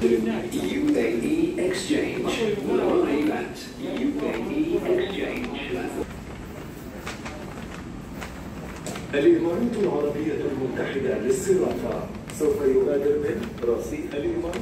UAE Exchange. الإمارات العربية المتحدة للصرافة سوف يغادر من؟ رصيد الإمارات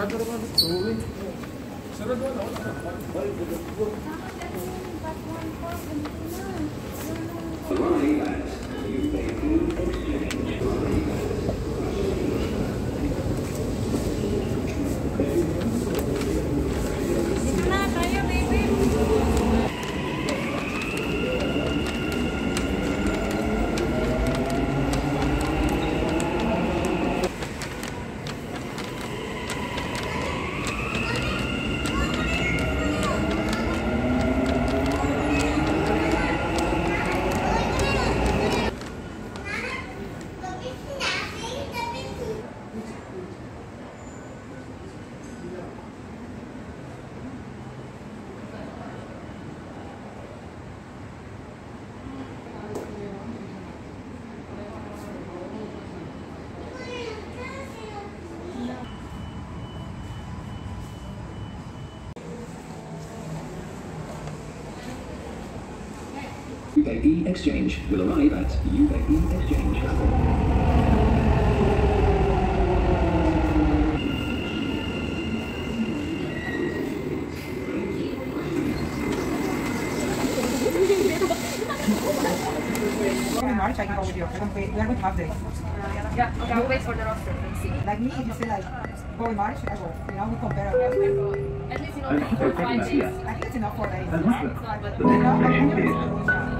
那都完了。UAE Exchange will arrive at UAE Exchange. In March, I can go with you. I don't pay. We are going to have. Yeah, okay, I'll wait for the roster and see. Like me, if you say like, go in March, I go. You know, we compare. At least, you know, four or five days. I think it's enough for days. It's not, but, You know,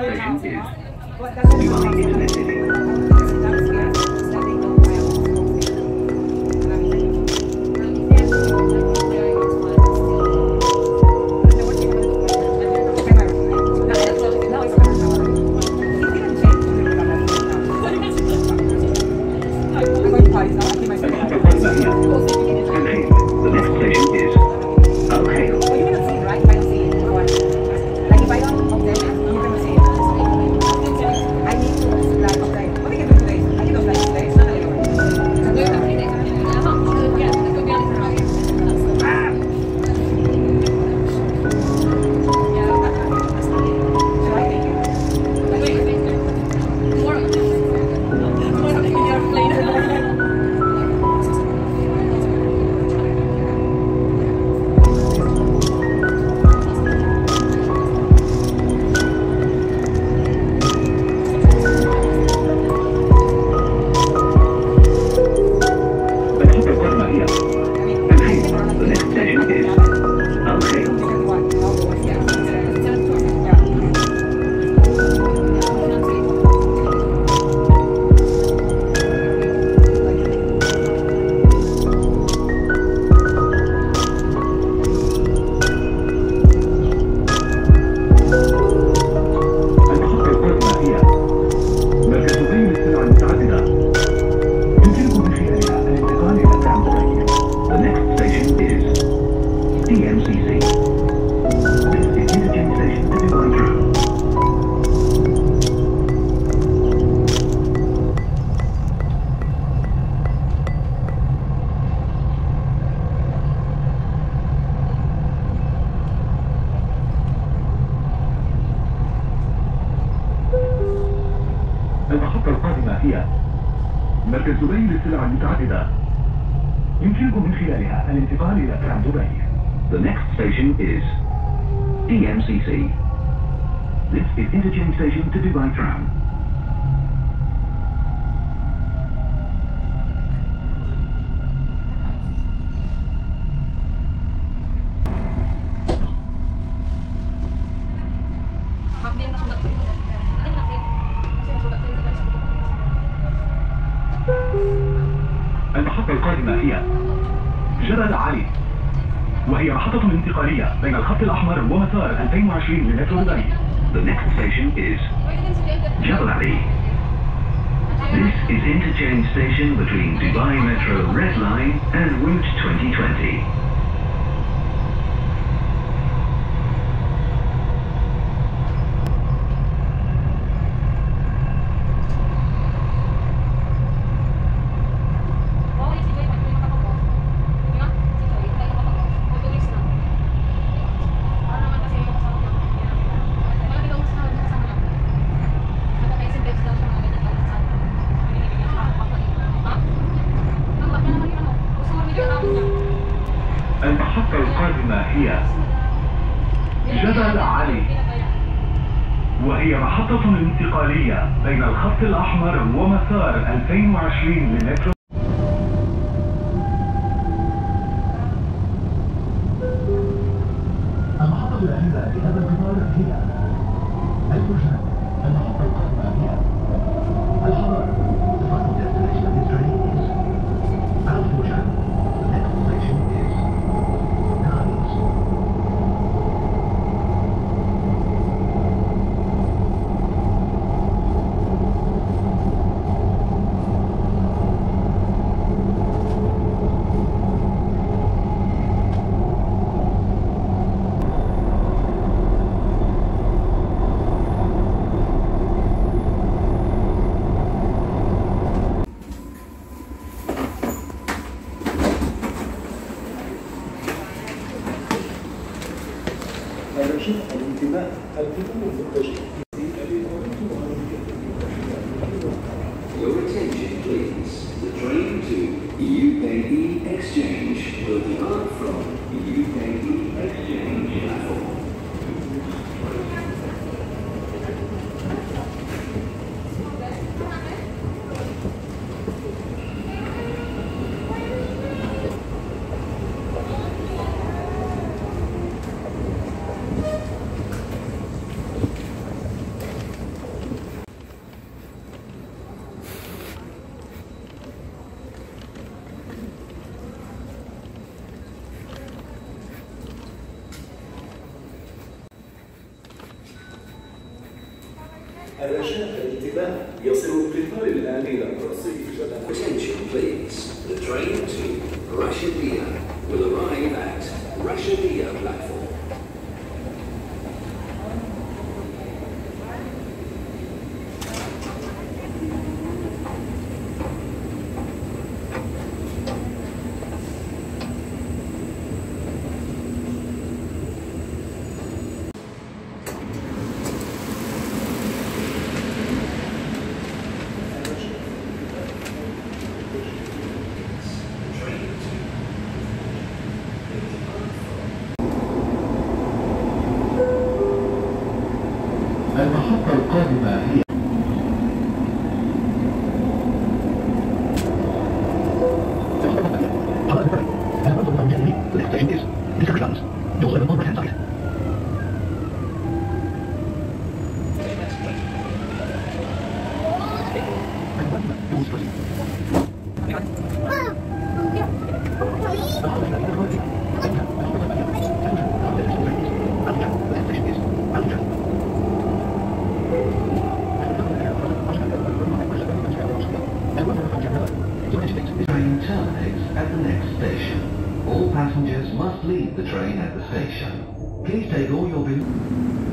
very. Do you want? station is DMCC. This is interchange station to Dubai Tram. المحطة القادمة هي جبل علي وهي محطة انتقالية بين الخط الأحمر ومسار 2020 لمترو دبي. The next station is Jebel Ali. This is interchange station between Dubai Metro Red Line and Route 2020. القادمة هي. جبل علي. وهي محطة انتقالية بين الخط الأحمر ومسار 2020 لمترو from the UAE Exchange. everybody. Thank you. passengers must leave the train at the station. Please take all your belongings.